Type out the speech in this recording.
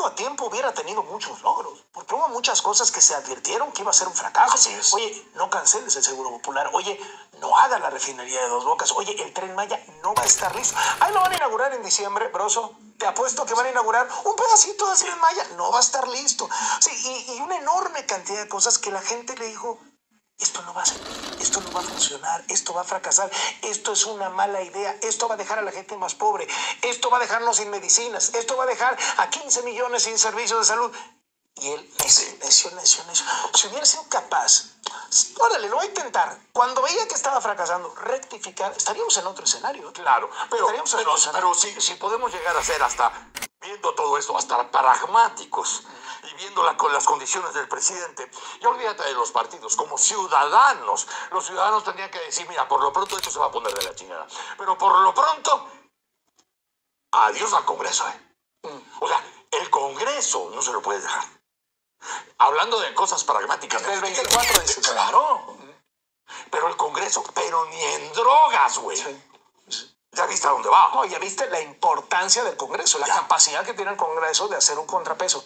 llegado a tiempo hubiera tenido muchos logros, porque hubo muchas cosas que se advirtieron que iba a ser un fracaso. Así es. Oye, no canceles el Seguro Popular. Oye, no haga la refinería de Dos Bocas. Oye, el Tren Maya no va a estar listo. Ahí lo van a inaugurar en diciembre, Broso. Te apuesto que van a inaugurar un pedacito de Tren Maya. No va a estar listo. Sí, y, y una enorme cantidad de cosas que la gente le dijo, esto no va a ser, esto no va a funcionar, esto va a fracasar, esto es una mala idea, esto va a dejar a la gente más pobre, esto va a dejarnos sin medicinas, esto va a dejar a 15 millones sin servicios de salud. Y él, necio, necio, necio, necio. Si hubiera sido capaz, órale, lo voy a intentar. Cuando veía que estaba fracasando, rectificar, estaríamos en otro escenario. Claro, pero, Estaríamos en pero, otro escenario. pero si, si podemos llegar a ser hasta, viendo todo esto, hasta pragmáticos y viendo la- con las condiciones del presidente, y olvídate de los partidos, como ciudadanos, los ciudadanos tendrían que decir, mira, por lo pronto esto se va a poner de la chingada, pero por lo pronto, adiós al Congreso, ¿eh? O sea, el Congreso no se lo puedes dejar. Hablando de cosas pragmáticas. Del 24 dices. Claro. Pero el Congreso, pero ni en drogas, güey. Sí. ¿Ya viste a dónde va? No, ya viste la importancia del Congreso, la Ya. capacidad que tiene el Congreso de hacer un contrapeso.